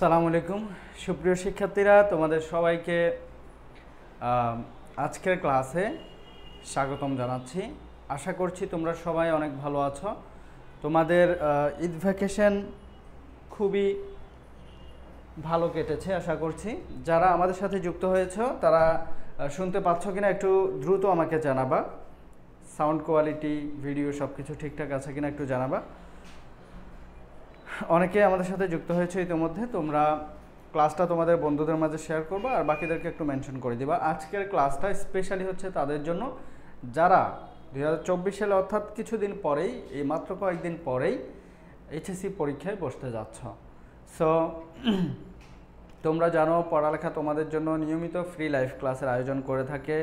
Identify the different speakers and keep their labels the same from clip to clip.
Speaker 1: সালাম আলাইকুম। সুপ্রিয় শিক্ষার্থীরা, তোমাদের সবাইকে আজকের ক্লাসে স্বাগতম জানাচ্ছি। আশা করছি তোমরা সবাই অনেক ভালো আছো। তোমাদের ঈদ ভ্যাকেশন খুবই ভালো কেটেছে, আশা করছি। যারা আমাদের সাথে যুক্ত হয়েছো, তারা শুনতে পাচ্ছ কিনা একটু দ্রুত আমাকে জানাবা। সাউন্ড কোয়ালিটি, ভিডিও সব কিছু ঠিকঠাক আছে কিনা একটু জানাবা। অনেকে আমাদের সাথে যুক্ত হয়েছে ইতিমধ্যে, তোমরা ক্লাসটা তোমাদের বন্ধুদের মাঝে শেয়ার করবা আর বাকিদেরকে একটু মেনশন করে দিবা। আজকের ক্লাসটা স্পেশালি হচ্ছে তাদের জন্য যারা দু হাজার চব্বিশ সালে অর্থাৎ কিছুদিন পরেই, এই মাত্র কয়েকদিন পরেই এইচএসসি পরীক্ষায় বসতে যাচ্ছ। সো তোমরা জানো পড়ালেখা তোমাদের জন্য নিয়মিত ফ্রি লাইফ ক্লাসের আয়োজন করে থাকে।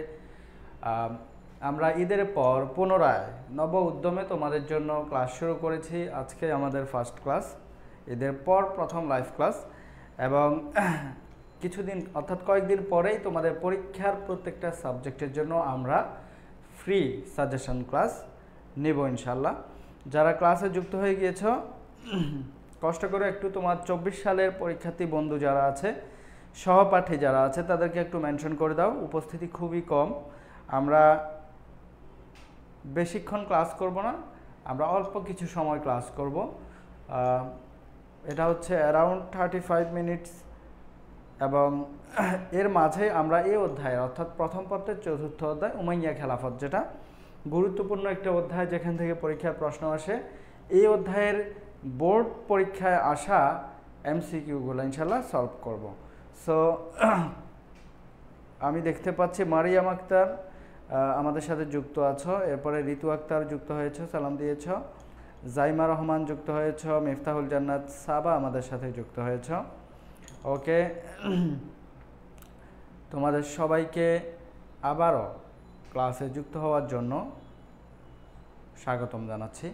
Speaker 1: আমরা ঈদের পর পুনরায় নব উদ্যমে তোমাদের জন্য ক্লাস শুরু করেছি। আজকে আমাদের ফার্স্ট ক্লাস ঈদের পর প্রথম লাইভ ক্লাস এবং কিছুদিন, অর্থাৎ কয়েকদিন পরেই তোমাদের পরীক্ষার প্রত্যেকটা সাবজেক্টের জন্য আমরা ফ্রি সাজেশন ক্লাস নেব ইনশাল্লাহ যারা ক্লাসে যুক্ত হয়ে গিয়েছ, কষ্ট করে একটু তোমার চব্বিশ সালের পরীক্ষার্থী বন্ধু যারা আছে, সহপাঠী যারা আছে, তাদেরকে একটু মেনশন করে দাও। উপস্থিতি খুবই কম। আমরা বেশিক্ষণ ক্লাস করব না, আমরা অল্প কিছু সময় ক্লাস করব। এটা হচ্ছে অ্যারাউন্ড থার্টি ফাইভ মিনিটস এবং এর মাঝে আমরা এই অধ্যায় অর্থাৎ প্রথম পত্রের চতুর্থ অধ্যায় উমাইয়া খেলাফত, যেটা গুরুত্বপূর্ণ একটা অধ্যায় যেখান থেকে পরীক্ষার প্রশ্ন আসে। এই অধ্যায়ের বোর্ড পরীক্ষায় আসা এমসিকিউগুলো ইনশাল্লাহ সলভ করব। সো আমি দেখতে পাচ্ছি মারিয়াম আক্তার আমাদের সাথে যুক্ত আছো, এরপরে ঋতু আক্তার যুক্ত হয়েছ, সালাম দিয়েছ। জাইমা রহমান যুক্ত হয়েছ, মিফতাহুল জান্নাত সাবা আমাদের সাথে যুক্ত হয়েছ। ওকে? তোমাদের সবাইকে আবারও ক্লাসে যুক্ত হওয়ার জন্য স্বাগতম জানাচ্ছি।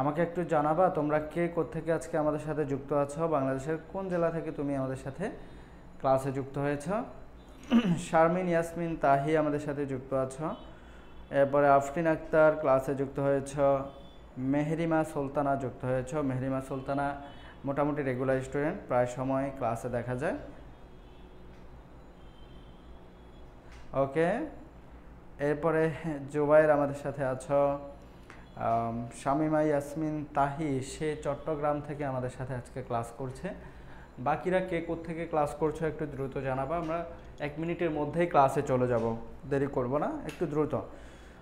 Speaker 1: আমাকে একটু জানাবা তোমরা কে কোত্থেকে আজকে আমাদের সাথে যুক্ত আছো, বাংলাদেশের কোন জেলা থেকে তুমি আমাদের সাথে ক্লাসে যুক্ত হয়েছো? শারমিন, ইয়াসমিন, তাহি আমাদের সাথে যুক্ত আছো। এরপরে আফরিন আক্তার ক্লাসে যুক্ত হয়েছ। মেহরিমা সুলতানা যুক্ত হয়েছ। মেহরিমা সুলতানা মোটামুটি রেগুলার স্টুডেন্ট প্রায় সময় ক্লাসে দেখা যায়। ওকে এরপরে জুবাইর আমাদের সাথে আছো। শামিমা ইয়াসমিন তাহি, সে চট্টগ্রাম থেকে আমাদের সাথে আজকে ক্লাস করছে। বাকিরা কে থেকে ক্লাস করছ একটু দ্রুত জানাবা, আমরা এক মিনিটের মধ্যেই ক্লাসে চলে যাব। দেরি করব না, একটু দ্রুত।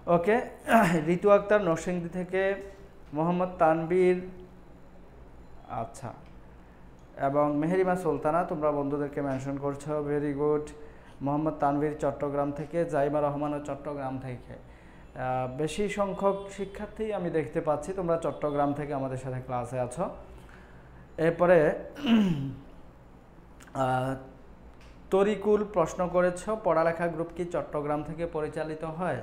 Speaker 1: ওকে ঋতু আক্তার নরসিংদী থেকে মোহাম্মদ তানবীর আচ্ছা এবং মেহেরিমা সুলতানা, তোমরা বন্ধুদেরকে মেনশন করছ ভেরি গুড মোহাম্মদ তানভীর চট্টগ্রাম থেকে, জাইমা রহমানও চট্টগ্রাম থেকে। বেশি সংখ্যক শিক্ষার্থী আমি দেখতে পাচ্ছি, তোমরা চট্টগ্রাম থেকে আমাদের সাথে ক্লাসে আছো। এরপরে তরিকুল প্রশ্ন করেছ, পড়ালেখা গ্রুপ কি চট্টগ্রাম থেকে পরিচালিত হয়?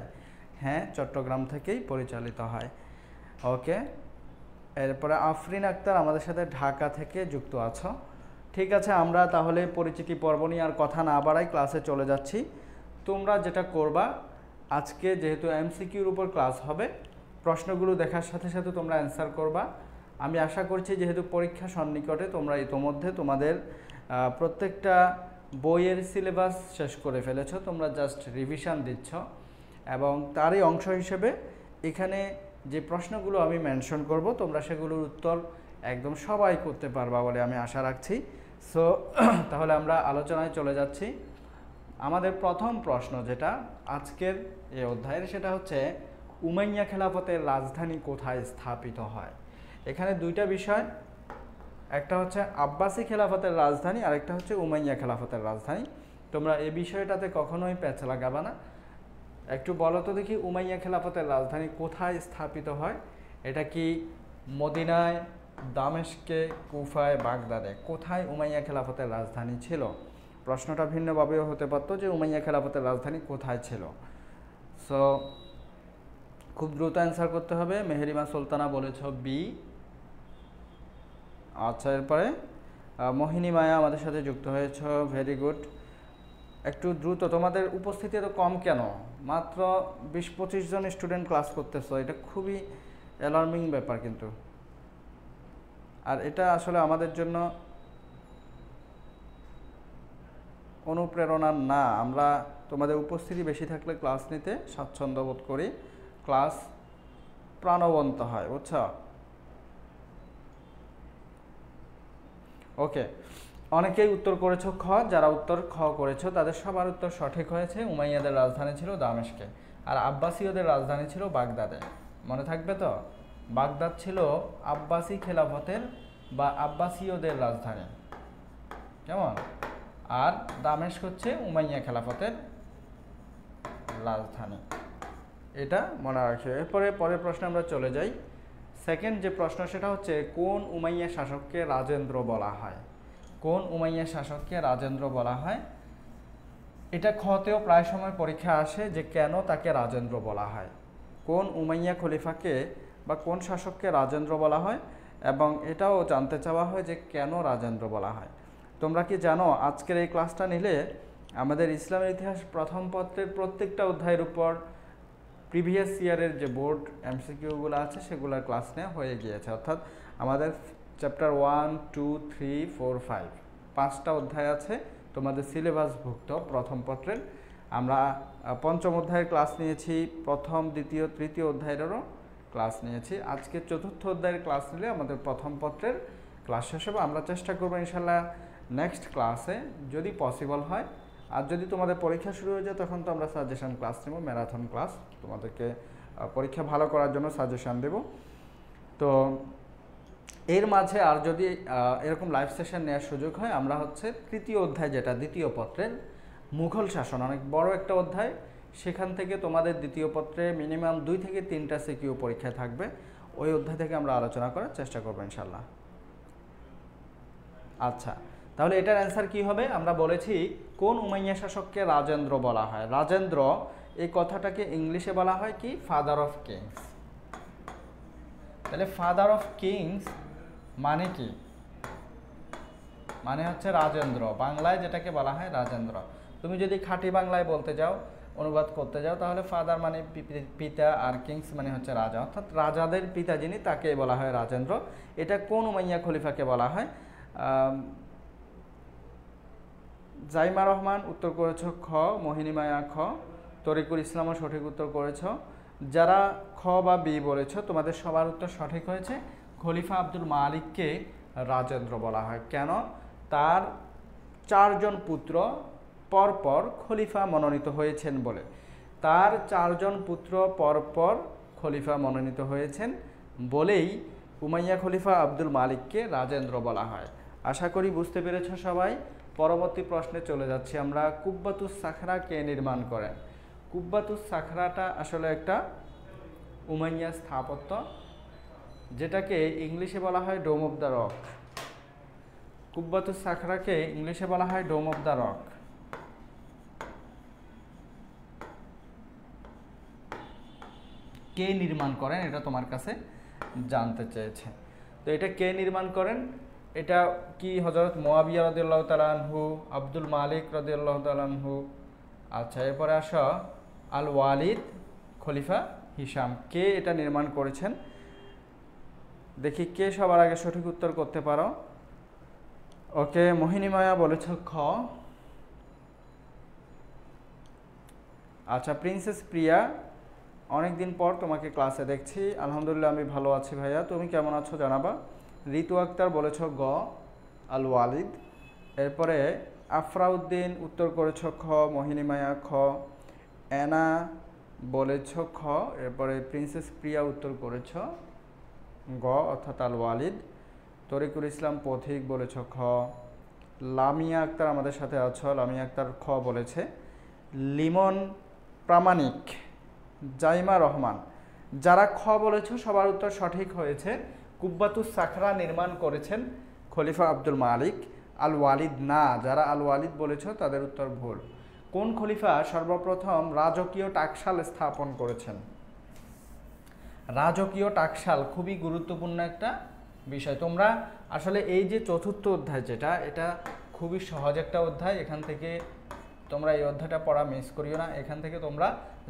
Speaker 1: হ্যাঁ চট্টগ্রাম থেকেই পরিচালিত হয়। ওকে এরপরে আফরিন আক্তার আমাদের সাথে ঢাকা থেকে যুক্ত আছো। ঠিক আছে, আমরা তাহলে পরিচিতি পর্ব নিয়ে আর কথা না বাড়াই ক্লাসে চলে যাচ্ছি। তোমরা যেটা করবা, আজকে যেহেতু এমসিকিউর উপর ক্লাস হবে, প্রশ্নগুলো দেখার সাথে সাথে তোমরা অ্যান্সার করবা। আমি আশা করছি যেহেতু পরীক্ষা সন্নিকটে, তোমরা ইতোমধ্যে তোমাদের প্রত্যেকটা বইয়ের সিলেবাস শেষ করে ফেলেছো, তোমরা জাস্ট রিভিশন দিচ্ছ। এবং তারই অংশ হিসেবে এখানে যে প্রশ্নগুলো আমি মেনশন করব, তোমরা সেগুলোর উত্তর একদম সবাই করতে পারবা বলে আমি আশা রাখছি। সো তাহলে আমরা আলোচনায় চলে যাচ্ছি। আমাদের প্রথম প্রশ্ন যেটা আজকের এই অধ্যায়ের, সেটা হচ্ছে, উমাইয়া খেলাফতের রাজধানী কোথায় স্থাপিত হয়? এখানে দুইটা বিষয়, একটা হচ্ছে আব্বাসি খেলাফতের রাজধানী, আরেকটা হচ্ছে উমাইয়া খেলাফতের রাজধানী। তোমরা এ বিষয়টাতে কখনোই প্যাচ লাগাবা না। একটু বলো তো দেখি উমাইয়া খেলাফতের রাজধানী কোথায় স্থাপিত হয়? এটা কি মদিনায়, দামেশকে, কুফায়, বাগদাদে? কোথায় উমাইয়া খেলাফতের রাজধানী ছিল? প্রশ্নটা ভিন্নভাবেও হতে পারতো যে উমাইয়া খেলাফতের রাজধানী কোথায় ছিল। সো খুব দ্রুত অ্যান্সার করতে হবে। মেহেরিমা সুলতানা বলেছ বি আচ্ছা এরপরে মোহিনী মায়া আমাদের সাথে যুক্ত হয়েছ। ভেরি গুড একটু দ্রুত, তোমাদের উপস্থিতি এত কম কেন? মাত্র বিশ পঁচিশ জন স্টুডেন্ট ক্লাস করতেছো, এটা খুবই অ্যালার্মিং ব্যাপার কিন্তু। আর এটা আসলে আমাদের জন্য অনুপ্রেরণা না। আমরা তোমাদের উপস্থিতি বেশি থাকলে ক্লাস নিতে স্বাচ্ছন্দ্য বোধ করি। ক্লাস প্রাণবন্ত হয়, বুঝছ? ওকে অনেকেই উত্তর করেছ খ, যারা উত্তর খ করেছ, তাদের সবার উত্তর সঠিক হয়েছে। উমাইয়াদের রাজধানী ছিল দামেশকে। আর আব্বাসীয়দের রাজধানী ছিল বাগদাদে। মনে থাকবে তো? বাগদাদ ছিল আব্বাসী খেলাফতের বা আব্বাসীয়দের রাজধানী। কেমন? আর দামেশক হচ্ছে উমাইয়া খেলাফতের রাজধানী। এটা মনে রাখবে এরপরে পরের প্রশ্নে আমরা চলে যাই। সেকেন্ড যে প্রশ্ন, সেটা হচ্ছে, কোন উমাইয়া শাসককে রাজেন্দ্র বলা হয়? কোন উমাইয়া শাসককে রাজেন্দ্র বলা হয়? এটা খতেও প্রায় সময় পরীক্ষা আসে যে কেন তাকে রাজেন্দ্র বলা হয়। কোন উমাইয়া খলিফাকে বা কোন শাসককে রাজেন্দ্র বলা হয়? এবং এটাও জানতে চাওয়া হয় যে কেন রাজেন্দ্র বলা হয়। তোমরা কি জানো, আজকের এই ক্লাসটা নিলে আমাদের ইসলামের ইতিহাস প্রথম পত্রের প্রত্যেকটা অধ্যায়ের উপর প্রিভিয়াস ইয়ারের যে বোর্ড এমসিকিউগুলো আছে, সেগুলোর ক্লাস নেওয়া হয়ে গিয়েছে। অর্থাৎ আমাদের chapter one two three four five পাঁচটা অধ্যায় আছে, তোমাদের সিলেবাসভুক্ত প্রথম পত্রের। আমরা পঞ্চম অধ্যায়ের ক্লাস নিয়েছি, প্রথম, দ্বিতীয়, তৃতীয় অধ্যায়েরও ক্লাস নিয়েছি। আজকে চতুর্থ অধ্যায়ের ক্লাস নিলে আমাদের প্রথম পত্রের ক্লাস শেষ হবে। আমরা চেষ্টা করব ইনশাল্লাহ নেক্সট ক্লাসে যদি পসিবল হয়। আর যদি তোমাদের পরীক্ষা শুরু হয়ে যায়, তখন তো আমরা সাজেশন ক্লাস নেব ম্যারাথন ক্লাস তোমাদেরকে পরীক্ষা ভালো করার জন্য সাজেশন দেব। তো এর মাঝে আর যদি এরকম লাইভ সেশন নেওয়ার সুযোগ হয়, আমরা হচ্ছে তৃতীয় অধ্যায় যেটা, দ্বিতীয় পত্রের মুঘল শাসন, অনেক বড় একটা অধ্যায়। সেখান থেকে তোমাদের দ্বিতীয় পত্রে মিনিমাম দুই থেকে তিনটা সিকিউ পরীক্ষায় থাকবে। ওই অধ্যায় থেকে আমরা আলোচনা করার চেষ্টা করব ইনশাল্লাহ আচ্ছা তাহলে এটার অ্যান্সার কি হবে? আমরা বলেছি, কোন উমাইয়া শাসককে রাজেন্দ্র বলা হয়? রাজেন্দ্র, এই কথাটাকে ইংলিশে বলা হয় কি? ফাদার অফ কিংস তাহলে ফাদার অফ কিংস মানে কি? মানে হচ্ছে রাজেন্দ্র। বাংলায় যেটাকে বলা হয় রাজেন্দ্র। তুমি যদি খাঁটি বাংলায় বলতে যাও, অনুবাদ করতে যাও, তাহলে ফাদার মানে পিতা আর কিংস মানে হচ্ছে রাজা। অর্থাৎ রাজাদের পিতা যিনি তাকে বলা হয় রাজেন্দ্র। এটা কোন উমাইয়া খলিফাকে বলা হয়? জাইমা রহমান, উত্তর করেছ খ মোহিনীমায়া খ, তরিকুল ইসলামও সঠিক উত্তর করেছ। যারা খ বা বি বলেছ, তোমাদের সবার উত্তর সঠিক হয়েছে। খলিফা আব্দুল মালিককে রাজেন্দ্র বলা হয়। কেন? তার চারজন পুত্র পরপর খলিফা মনোনীত হয়েছেন বলে। তার চারজন পুত্র পরপর খলিফা মনোনীত হয়েছেন বলেই উমাইয়া খলিফা আব্দুল মালিককে রাজেন্দ্র বলা হয়। আশা করি বুঝতে পেরেছ সবাই? পরবর্তী প্রশ্নে চলে যাচ্ছি আমরা। কুব্বাতুস সাখরা কে নির্মাণ করেন? কুব্বাতুস সাখরাটা আসলে একটা উমাইয়া স্থাপত্য। যেটাকে ইংলিশে বলা হয় ডোম অফ দ্য রক। কুব্বাতুস সাখরাকে ইংলিশে বলা হয় ডোম অফ দ্য রক। কে নির্মাণ করেন এটা তোমার কাছে জানতে চেয়েছে। তো এটা কে নির্মাণ করেন? এটা কি হজরত মোয়াবিয়া রদিয়াল্লাহ তালানহু আব্দুল মালিক রদিয়াল্লাহ তালানহু আচ্ছা এরপরে আস আল ওয়ালিদ খলিফা হিসাম কে এটা নির্মাণ করেছেন? দেখি কে সবার আগে সঠিক উত্তর করতে পারো। ওকে, মোহিনীমায়া বলেছ খ। আচ্ছা প্রিন্সেস প্রিয়া অনেক দিন পর তোমাকে ক্লাসে দেখছি। আলহামদুলিল্লাহ, আমি ভালো আছি ভাইয়া। তুমি কেমন আছো জানাবা? ঋতু আক্তার বলেছ গ, আল ওয়ালিদ। এরপরে আফরাউদ্দিন উত্তর করেছ খ, মোহিনীমায়া খ। অ্যানা বলেছ খ, এরপরে প্রিন্সেস প্রিয়া উত্তর করেছ। গ অর্থাৎ আল ওয়ালিদ। তরিকুল ইসলাম পথিক বলেছ খ। লামিয়া আক্তার আমাদের সাথে আছ লামিয়া আক্তার খ বলেছে। লিমন প্রামাণিক, জাইমা রহমান। যারা খ বলেছ, সবার উত্তর সঠিক হয়েছে। কুব্বাতুস সাখরা নির্মাণ করেছেন খলিফা আব্দুল মালিক। আল ওয়ালিদ না, যারা আল ওয়ালিদ বলেছ, তাদের উত্তর ভুল। কোন খলিফা সর্বপ্রথম রাজকীয় টাকশাল স্থাপন করেছেন? রাজকীয় টাকশাল খুবই গুরুত্বপূর্ণ একটা বিষয়। তোমরা আসলে এই যে চতুর্থ অধ্যায় যেটা, এটা খুবই সহজ একটা অধ্যায়। এখান থেকে তোমরা এই অধ্যায়টা পড়া মিস করিও না। এখান থেকে তোমরা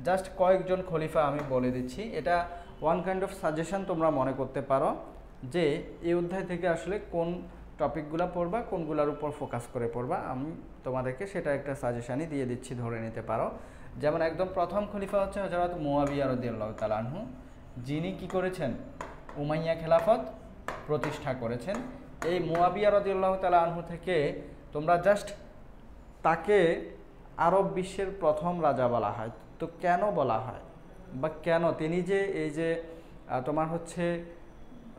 Speaker 1: জাস্ট কয়েকজন খলিফা আমি বলে দিচ্ছি। এটা ওয়ান কাইন্ড অফ সাজেশন তোমরা মনে করতে পারো যে, এই অধ্যায় থেকে আসলে কোন টপিকগুলো পড়বা, কোনগুলোর উপর ফোকাস করে পড়বা। আমি তোমাদেরকে সেটা একটা সাজেশানই দিয়ে দিচ্ছি, ধরে নিতে পারো। যেমন একদম প্রথম খলিফা হচ্ছে হজরত মুয়াবিয়া রদিয়াল্লাহ তালানহু যিনি কি করেছেন? উমাইয়া খেলাফত প্রতিষ্ঠা করেছেন। এই মুয়াবিয়া তালা তালানহু থেকে তোমরা জাস্ট তাকে আরব বিশ্বের প্রথম রাজা বলা হয়। তো কেন বলা হয়? বা কেন? তিনি যে এই যে তোমার হচ্ছে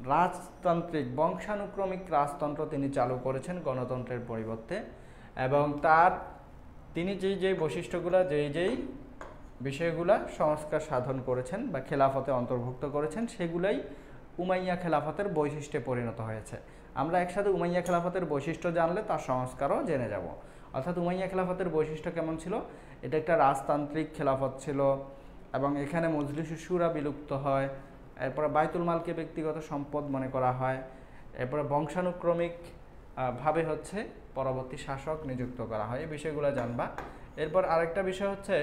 Speaker 1: রাজতান্ত্রিক, বংশানুক্রমিক রাজতন্ত্র তিনি চালু করেছেন গণতন্ত্রের পরিবর্তে এবং তার, তিনি যেই যেই বৈশিষ্ট্যগুলো, যেই যেই বিষয়গুলা সংস্কার সাধন করেছেন বা খেলাফতে অন্তর্ভুক্ত করেছেন, সেগুলাই উমাইয়া খেলাফতের বৈশিষ্ট্যে পরিণত হয়েছে। আমরা একসাথে উমাইয়া খেলাফতের বৈশিষ্ট্য জানলে তার সংস্কারও জেনে যাব। অর্থাৎ উমাইয়া খেলাফতের বৈশিষ্ট্য কেমন ছিল? এটা একটা রাজতান্ত্রিক খেলাফত ছিল এবং এখানে মজলিস সুরা বিলুপ্ত হয়, এরপরে বাইতুল মালকে ব্যক্তিগত সম্পদ মনে করা হয়, এরপরে বংশানুক্রমিক ভাবে হচ্ছে পরবর্তী শাসক নিযুক্ত করা হয়। এই বিষয়গুলো জানবা। এরপর আরেকটা বিষয় হচ্ছে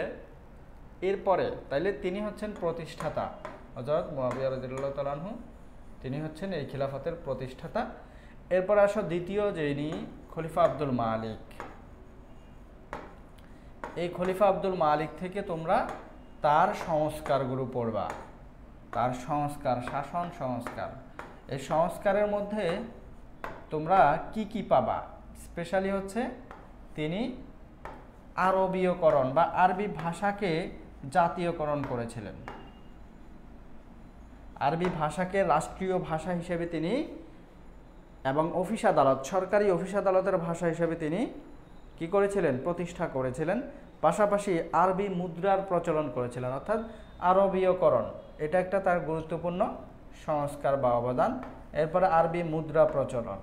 Speaker 1: এরপরে, তাইলে তিনি হচ্ছেন প্রতিষ্ঠাতা। হজরত মুয়াবিয়া রাদিয়াল্লাহু তাআলাহু তিনি হচ্ছেন এই খিলাফতের প্রতিষ্ঠাতা। এরপর আসো দ্বিতীয় যিনি খলিফা আব্দুল মালিক। এই খলিফা আব্দুল মালিক থেকে তোমরা তার সংস্কারগুলো পড়বা। তার সংস্কার, শাসন সংস্কার। এই সংস্কারের মধ্যে তোমরা কি কি পাবা? স্পেশালি হচ্ছে তিনি আরবীয়করণ বা আরবি ভাষাকে জাতীয়করণ করেছিলেন। আরবি ভাষাকে রাষ্ট্রীয় ভাষা হিসেবে তিনি এবং অফিস আদালত, সরকারি অফিস আদালতের ভাষা হিসেবে তিনি কি করেছিলেন? প্রতিষ্ঠা করেছিলেন। পাশাপাশি আরবি মুদ্রার প্রচলন করেছিলেন, অর্থাৎ আরবীয়করণ। এটা একটা তার গুরুত্বপূর্ণ সংস্কার বা অবদান। এরপরে আরবি মুদ্রা প্রচলন।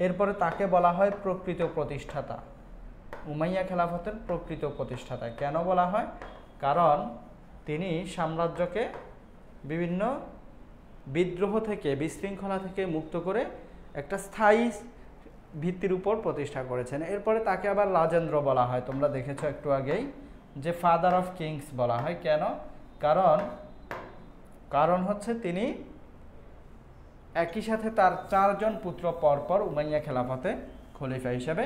Speaker 1: এরপরে তাকে বলা হয় প্রকৃত প্রতিষ্ঠাতা। উমাইয়া খেলাফতের প্রকৃত প্রতিষ্ঠাতা। কেন বলা হয়? কারণ তিনি সাম্রাজ্যকে বিভিন্ন বিদ্রোহ থেকে, বিশৃঙ্খলা থেকে মুক্ত করে একটা স্থায়ী ভিত্তির উপর প্রতিষ্ঠা করেছেন। এরপরে তাকে আবার রাজেন্দ্র বলা হয়। তোমরা দেখেছ একটু আগেই যে ফাদার অফ কিংস বলা হয়। কেন? কারণ কারণ হচ্ছে তিনি একই সাথে তার চারজন পুত্র পরপর উমাইয়া খেলাফতে খলিফা হিসেবে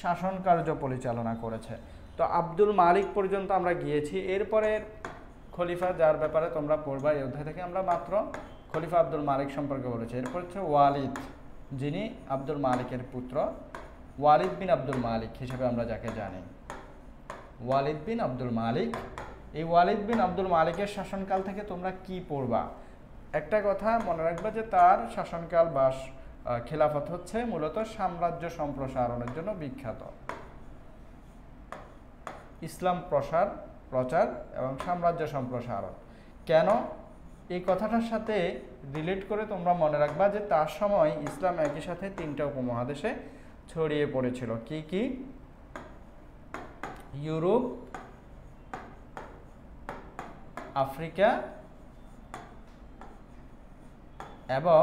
Speaker 1: শাসন কার্য পরিচালনা করেছে। তো আব্দুল মালিক পর্যন্ত আমরা গিয়েছি। এরপরে খলিফা যার ব্যাপারে তোমরা পড়বা এই অধ্যায় থেকে আমরা মাত্র খলিফা আব্দুল মালিক সম্পর্কে বলেছি। এরপর হচ্ছে ওয়ালিদ, যিনি আব্দুল মালিকের পুত্র। ওয়ালিদ বিন আব্দুল মালিক হিসেবে আমরা যাকে জানি। ওয়ালিদ বিন আব্দুল মালিক, এই ওয়ালিদ বিন আব্দুল মালিকের শাসনকাল থেকে তোমরা কি পড়বা? একটা কথা মনে রাখবে যে তার শাসনকাল বা খেলাফত হচ্ছে মূলত সাম্রাজ্য সম্প্রসারণের জন্য বিখ্যাত। ইসলাম প্রসার, প্রচার এবং সাম্রাজ্য সম্প্রসারণ। কেন? এই কথাটার সাথে রিলেট করে তোমরা মনে রাখবা যে তার সময় ইসলাম একই সাথে তিনটা উপমহাদেশে ছড়িয়ে পড়েছিল। কি কি? ইউরোপ, আফ্রিকা এবং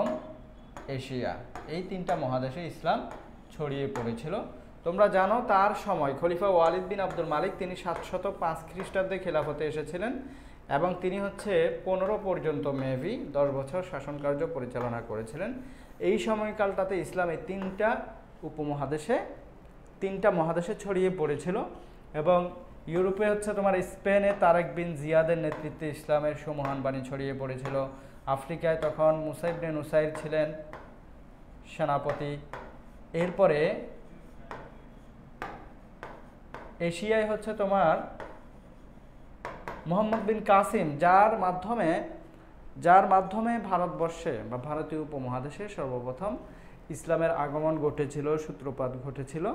Speaker 1: এশিয়া। এই তিনটা মহাদেশে ইসলাম ছড়িয়ে পড়েছিল। তোমরা জানো তার সময় খলিফা ওয়ালিদ বিন আব্দুল মালিক তিনি সাতশত পাঁচ খ্রিস্টাব্দে খেলাফতে এসেছিলেন এবং তিনি হচ্ছে পনেরো পর্যন্ত মেভি, দশ বছর শাসনকার্য পরিচালনা করেছিলেন। এই সময়কালটাতে ইসলাম এই তিনটা উপমহাদেশে, তিনটা মহাদেশে ছড়িয়ে পড়েছিল এবং ইউরোপে হচ্ছে তোমার স্পেনে তারেক বিন জিয়াদের নেতৃত্বে ইসলামের সুমহান বাণী ছড়িয়ে পড়েছিল। আফ্রিকায় তখন মুসাইব বিন উসাইর ছিলেন সেনাপতি। এরপরে এশিয়ায় হচ্ছে তোমার মোহাম্মদ বিন কাসিম, যার মাধ্যমে যার মাধ্যমে ভারতবর্ষে বা ভারতীয় উপমহাদেশে সর্বপ্রথম ইসলামের আগমন ঘটেছিল, সূত্রপাত ঘটেছিল,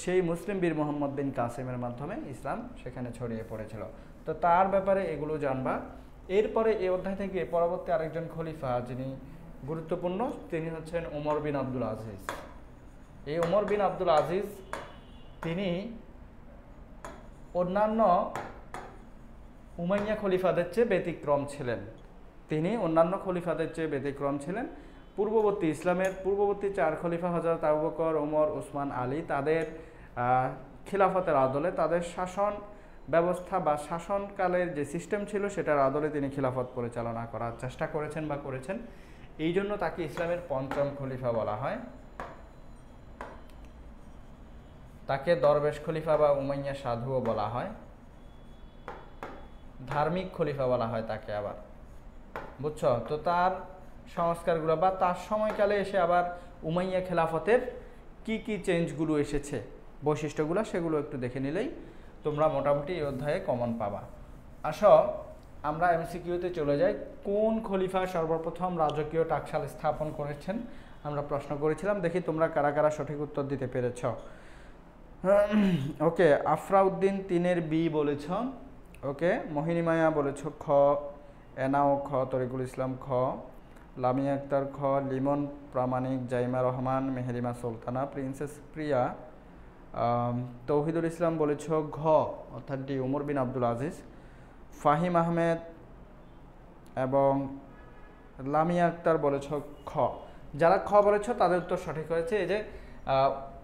Speaker 1: সেই মুসলিম বীর মোহাম্মদ বিন কাসিমের মাধ্যমে ইসলাম সেখানে ছড়িয়ে পড়েছিল। তো তার ব্যাপারে এগুলো জানবা। এরপরে এই অধ্যায় থেকে পরবর্তী আরেকজন খলিফা যিনি গুরুত্বপূর্ণ, তিনি হচ্ছেন ওমর বিন আব্দুল আজিজ। এই ওমর বিন আব্দুল আজিজ, তিনি অন্যান্য উমাইয়া খলিফাদের চেয়ে ব্যতিক্রম ছিলেন। তিনি অন্যান্য খলিফাদের চেয়ে ব্যতিক্রম ছিলেন। পূর্ববর্তী ইসলামের পূর্ববর্তী চার খলিফা হজরত আবু বকর ওমর ওসমান আলী, তাদের খিলাফতের আদলে তাদের শাসন ব্যবস্থা বা শাসনকালের যে সিস্টেম ছিল, সেটার আদলে তিনি খিলাফত পরিচালনা করার চেষ্টা করেছেন বা করেছেন। এই জন্য তাকে ইসলামের পঞ্চম খলিফা বলা হয়। তাকে দরবেশ খলিফা বা উমাইয়া সাধুও বলা হয়। ধার্মিক খলিফা বলা হয় তাকে আবার। বুঝছ? তো তার সংস্কারগুলো বা তার সময়কালে এসে আবার উমাইয়া খেলাফতের কি কি চেঞ্জগুলো এসেছে, বৈশিষ্ট্যগুলো, সেগুলো একটু দেখে নিলেই তোমরা মোটামুটি এই অধ্যায়ে কমন পাবা। আসো, আমরা এমসিকিউতে চলে যাই। কোন খলিফা সর্বপ্রথম রাজকীয় টাকশাল স্থাপন করেছেন? আমরা প্রশ্ন করেছিলাম, দেখি তোমরা কারা কারা সঠিক উত্তর দিতে পেরেছ। ওকে, আফরাউদ্দিন তিনের বি বলেছ। ওকে, মোহিনীমায়া বলেছ খ, এনাও খ, তরিকুল ইসলাম খ, লামিয়া আক্তার খ, লিমন প্রামাণিক, জাইমা রহমান, মেহেরিমা সুলতানা, প্রিন্সেস প্রিয়া তৌহিদুল ইসলাম বলেছ, ঘ, অর্থাৎ ডি, উমর বিন আব্দুল আজিজ, ফাহিম আহমেদ এবং লামিয়া আক্তার বলেছ খ। যারা খ বলেছ, তাদের উত্তর সঠিক হয়েছে। এই যে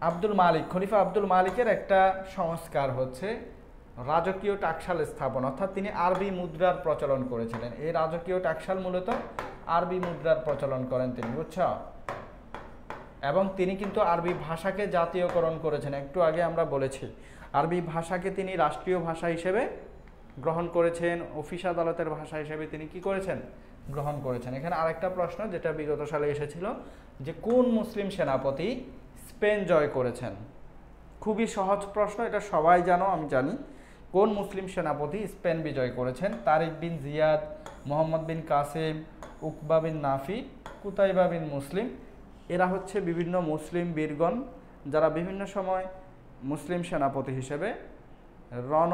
Speaker 1: আব্দুল মালিক, খলিফা আব্দুল মালিকের একটা সংস্কার হচ্ছে রাজকীয় টাকশাল স্থাপন। অর্থাৎ তিনি আরবি মুদ্রার প্রচলন করেছিলেন। এই রাজকীয় টাকশাল মূলত আরবি মুদ্রার প্রচলন করেন তিনি, বুঝছ? এবং তিনি কিন্তু আরবি ভাষাকে জাতীয়করণ করেছেন। একটু আগে আমরা বলেছি, আরবি ভাষাকে তিনি রাষ্ট্রীয় ভাষা হিসেবে গ্রহণ করেছেন, অফিস আদালতের ভাষা হিসেবে তিনি কি করেছেন? গ্রহণ করেছেন। এখানে আরেকটা প্রশ্ন, যেটা বিগত সালে এসেছিল, যে কোন মুসলিম সেনাপতি স্পেন জয় করেছেন? খুবই সহজ প্রশ্ন, এটা সবাই জানো, আমি জানি। কোন মুসলিম সেনাপতি স্পেন বিজয় করেছেন? তারিক বিন জিয়াদ, মোহাম্মদ বিন কাসেম, উকবা বিন নাফি, কুতাইবা বিন মুসলিম। এরা হচ্ছে বিভিন্ন মুসলিম বীরগণ, যারা বিভিন্ন সময় মুসলিম সেনাপতি হিসেবে রণ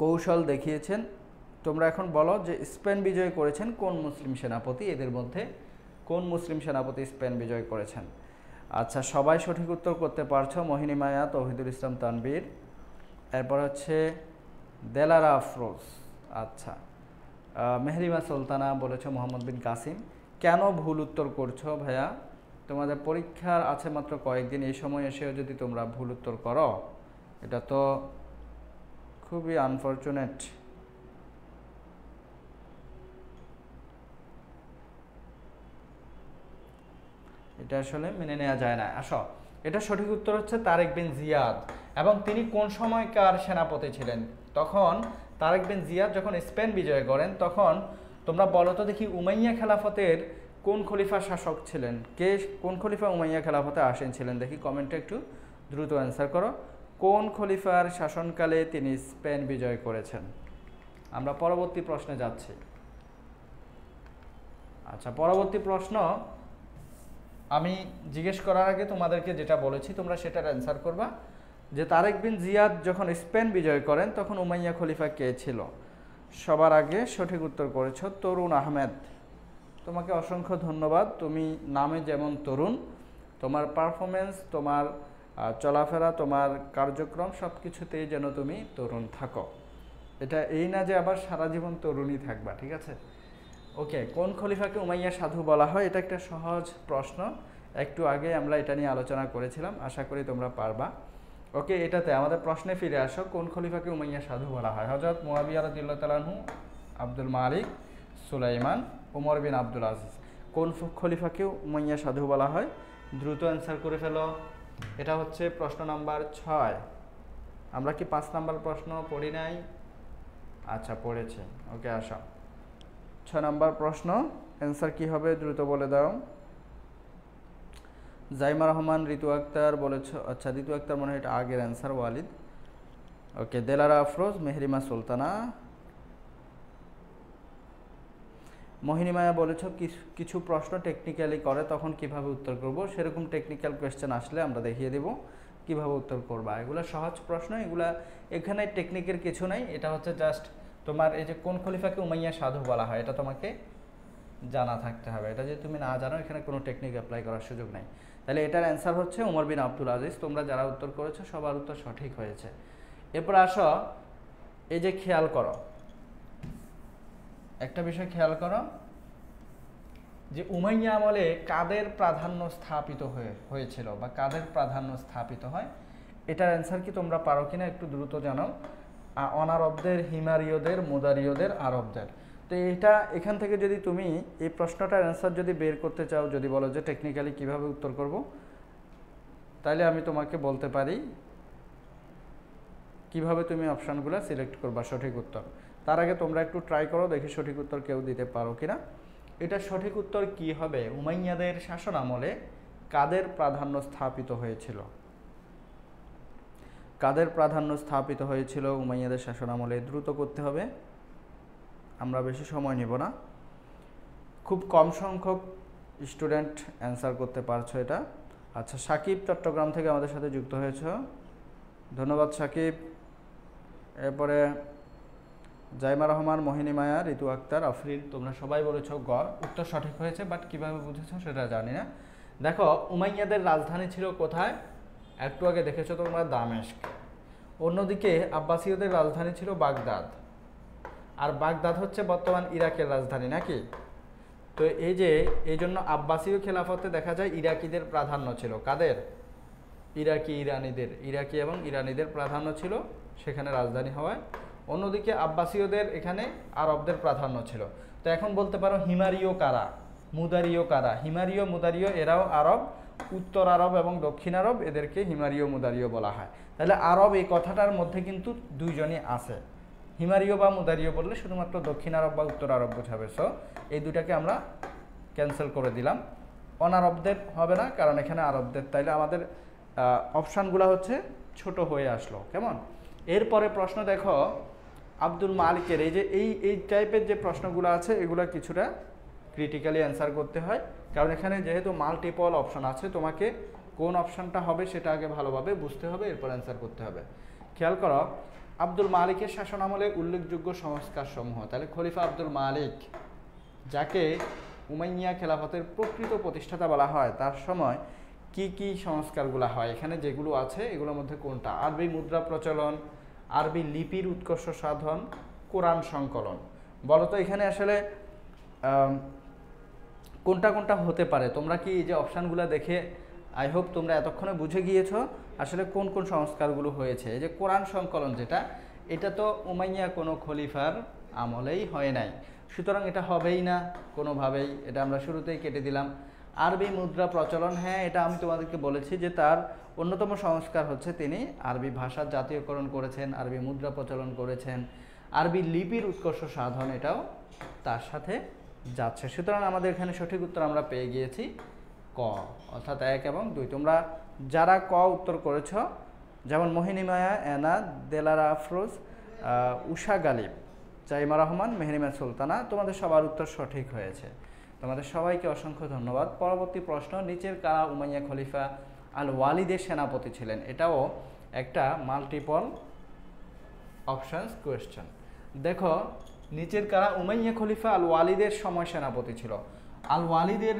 Speaker 1: কৌশল দেখিয়েছেন। তোমরা এখন বলো যে স্পেন বিজয় করেছেন কোন মুসলিম সেনাপতি? এদের মধ্যে কোন মুসলিম সেনাপতি স্পেন বিজয় করেছেন? আচ্ছা সবাই সঠিক উত্তর করতে পারছ। মোহিনী মায়া, তহিদুল ইসলাম তানবীর এরপর হচ্ছে দেলারা আফরোজ। আচ্ছা। মেহরিমা সুলতানা বলেছ মোহাম্মদ বিন কাসিম। কেন ভুল উত্তর করছ ভাইয়া? তোমাদের পরীক্ষার আছে মাত্র কয়েকদিন, এই সময় এসেও যদি তোমরা ভুল উত্তর করো, এটা তো খুবই আনফর্চুনেট এটা আসলে মেনে নেওয়া যায় না। আসো, এটা সঠিক উত্তর হচ্ছে তারেক বিন জিয়াদ। এবং তিনি কোন সময়কার সেনাপতি ছিলেন? তখন তারেক বিন জিয়াদ যখন স্পেন বিজয় করেন, তখন তোমরা বলো তো দেখি উমাইয়া খেলাফতের কোন খলিফা শাসক ছিলেন? কে কোন খলিফা উমাইয়া খেলাফতে আসেন ছিলেন? দেখি কমেন্টে একটু দ্রুত অ্যান্সার করো। কোন খলিফার শাসনকালে তিনি স্পেন বিজয় করেছেন? আমরা পরবর্তী প্রশ্নে যাচ্ছি। আচ্ছা পরবর্তী প্রশ্ন। আমি জিজ্ঞেস করার আগে তোমাদেরকে যেটা বলেছি, তোমরা সেটার অ্যান্সার করবা। যে তারেক বিন জিয়াদ যখন স্পেন বিজয় করেন, তখন উমাইয়া খলিফা কে ছিল? সবার আগে সঠিক উত্তর করেছ, তরুণ আহমেদ। তোমাকে অসংখ্য ধন্যবাদ। তুমি নামে যেমন তরুণ, তোমার পারফরমেন্স তোমার চলাফেরা, তোমার কার্যক্রম সব কিছুতেই যেন তুমি তরুণ থাকো। এটা এই না যে আবার সারা জীবন তরুণই থাকবা, ঠিক আছে? ওকে কোন খলিফাকে উমাইয়া সাধু বলা হয়, এটা একটা সহজ প্রশ্ন। একটু আগে আমরা এটা নিয়ে আলোচনা করেছিলাম, আশা করি তোমরা পারবা। ওকে, এটাতে আমাদের প্রশ্নে ফিরে আসো। কোন খলিফাকে উমাইয়া সাধু বলা হয়? হজরত মোয়াবিয়া রদুল্লাহ তালাহু আব্দুল মালিক, সুলাইমান, উমর বিন আব্দুল আজিজ। কোন খলিফাকে উমাইয়া সাধু বলা হয়? দ্রুত অ্যান্সার করে ফেলো। এটা হচ্ছে প্রশ্ন নাম্বার ছয়। আমরা কি পাঁচ নাম্বার প্রশ্ন পড়ি নাই? আচ্ছা পড়েছি। ওকে, আসা। ছয় নাম্বার প্রশ্ন। অ্যান্সার কি হবে? দ্রুত বলে দাও। জাইমা রহমান, ঋতু আক্তার বলেছ আচ্ছা ঋতু আক্তার মনে হয় এটা আগের অ্যান্সার ওয়ালিদ। ওকে দেলারা আফরোজ, মেহরিমা সুলতানা। মোহিনীমায়া বলেছ কিছু প্রশ্ন টেকনিক্যালি করে, তখন কীভাবে উত্তর করব? সেরকম টেকনিক্যাল কোয়েশ্চেন আসলে আমরা দেখিয়ে দেব, কীভাবে উত্তর করবা। এগুলো সহজ প্রশ্ন, এগুলা এখানে টেকনিকের কিছু নাই। এটা হচ্ছে জাস্ট তোমার এই যে কোন খলিফাকে উমাইয়া সাধু বলা হয়, এটা তোমাকে জানা থাকতে হবে। এটা যে তুমি না জানো, এখানে কোনো টেকনিক অ্যাপ্লাই করার সুযোগ নাই। তাহলে এটার অ্যান্সার হচ্ছে উমর বিন আব্দুল আজিজ। তোমরা যারা উত্তর করেছ, সবার উত্তর সঠিক হয়েছে। এরপর আসো, এই যে খেয়াল করো। একটা বিষয় খেয়াল করো, যে উমাইয়া আমলে কাদের প্রাধান্য স্থাপিত হয়ে, হয়েছিল বা কাদের প্রাধান্য স্থাপিত হয়? এটার অ্যান্সার কি তোমরা পারো কিনা একটু দ্রুত জানাও। অনারবদের, হিমারীয়দের, মুদারীয়দের, আরবদের। তো এটা এখান থেকে যদি তুমি এই প্রশ্নটার অ্যান্সার যদি বের করতে চাও, যদি বলো যে টেকনিক্যালি কীভাবে উত্তর করব তাহলে আমি তোমাকে বলতে পারি কীভাবে তুমি অপশানগুলো সিলেক্ট করবা সঠিক উত্তর। তার আগে তোমরা একটু ট্রাই করো, দেখি সঠিক উত্তর কেউ দিতে পারো কিনা। এটা সঠিক উত্তর কি হবে? উমাইয়াদের শাসন আমলে কাদের প্রাধান্য স্থাপিত হয়েছিল? কাদের প্রাধান্য স্থাপিত হয়েছিল উমাইয়াদের শাসন আমলে? দ্রুত করতে হবে। আমরা বেশি সময় নেব না। খুব কম সংখ্যক স্টুডেন্ট অ্যান্সার করতে পারছ এটা। আচ্ছা সাকিব চট্টগ্রাম থেকে আমাদের সাথে যুক্ত হয়েছে। ধন্যবাদ, সাকিব। এরপরে জাইমা রহমান, মোহিনী মায়া, ঋতু আক্তার, আফরিন, তোমরা সবাই বলেছ গড় উত্তর সঠিক হয়েছে, বাট কীভাবে বুঝেছ সেটা জানি না। দেখো, উমাইয়াদের রাজধানী ছিল কোথায়? একটু আগে দেখেছ তোমরা, দামেস্ক। অন্যদিকে আব্বাসীয়দের রাজধানী ছিল বাগদাদ। আর বাগদাদ হচ্ছে বর্তমান ইরাকের রাজধানী নাকি? তো এই যে, এই জন্য আব্বাসীয় খেলাফতে দেখা যায় ইরাকিদের প্রাধান্য ছিল। কাদের? ইরাকি ইরানিদের। ইরাকি এবং ইরানিদের প্রাধান্য ছিল সেখানে রাজধানী হওয়ায়। অন্যদিকে আব্বাসীয়দের এখানে আরবদের প্রাধান্য ছিল। তো এখন বলতে পারো হিমারীয় কারা? মুদারীয় কারা? হিমারীয়, মুদারীয় এরাও আরব। উত্তর আরব এবং দক্ষিণ আরব এদেরকে হিমারীয়, মুদারীয় বলা হয়। তাহলে আরব এই কথাটার মধ্যে কিন্তু দুইজনই আছে। হিমারীয় বা মুদারীয় বললে শুধুমাত্র দক্ষিণ আরব বা উত্তর আরব বোঝাবে। সো এই দুটাকে আমরা ক্যান্সেল করে দিলাম। অনারবদের হবে না, কারণ এখানে আরবদের তাইলে আমাদের অপশানগুলো হচ্ছে ছোট হয়ে আসলো। কেমন? এরপরে প্রশ্ন দেখো, আব্দুল মালিকের, এই যে এই এই টাইপের যে প্রশ্নগুলো আছে, এগুলো কিছুটা ক্রিটিক্যালি অ্যান্সার করতে হয়। কারণ এখানে যেহেতু মাল্টিপল অপশন আছে, তোমাকে কোন অপশানটা হবে সেটা আগে ভালোভাবে বুঝতে হবে, এরপর অ্যান্সার করতে হবে। খেয়াল করো আব্দুল মালিকের শাসন আমলে উল্লেখযোগ্য সংস্কার সমূহ তাহলে খলিফা আব্দুল মালিক, যাকে উমাইয়া খেলাফতের প্রকৃত প্রতিষ্ঠাতা বলা হয়, তার সময় কি কি সংস্কারগুলো হয়? এখানে যেগুলো আছে, এগুলোর মধ্যে কোনটা? আরবি মুদ্রা প্রচলন, আরবি লিপির উৎকর্ষ সাধন, কোরআন সংকলন। বলো তো এখানে আসলে কোনটা কোনটা হতে পারে? তোমরা কি এই যে অপশানগুলো দেখে আই হোপ তোমরা এতক্ষণে বুঝে গিয়েছো আসলে কোন কোন সংস্কারগুলো হয়েছে। যে কোরআন সংকলন যেটা, এটা তো উমাইয়া কোনো খলিফার আমলেই হয় নাই। সুতরাং এটা হবেই না কোনোভাবেই, এটা আমরা শুরুতেই কেটে দিলাম। আরবি মুদ্রা প্রচলন হ্যাঁ এটা আমি তোমাদেরকে বলেছি যে তার অন্যতম সংস্কার হচ্ছে তিনি আরবি ভাষার জাতীয়করণ করেছেন, আরবি মুদ্রা প্রচলন করেছেন, আরবি লিপির উৎকর্ষ সাধন এটাও তার সাথে যাচ্ছে। সুতরাং আমাদের এখানে সঠিক উত্তর আমরা পেয়ে গিয়েছি। ক, অর্থাৎ এক এবং দুই। তোমরা যারা ক উত্তর করেছ, যেমন মোহিনী মায়া, এনা, দেলারা আফরোজ উষা গালিব, জাইমা রহমান মেহরিমা সুলতানা, তোমাদের সবার উত্তর সঠিক হয়েছে। তোমাদের সবাইকে অসংখ্য ধন্যবাদ। পরবর্তী প্রশ্ন, নিচের কারা উমাইয়া খলিফা আল ওয়ালিদের সেনাপতি ছিলেন? এটাও একটা মাল্টিপল অপশানস কোয়েশ্চেন দেখো, নিচের কারা উমাইয়া খলিফা আল ওয়ালিদের সময় সেনাপতি ছিল? আল ওয়ালিদের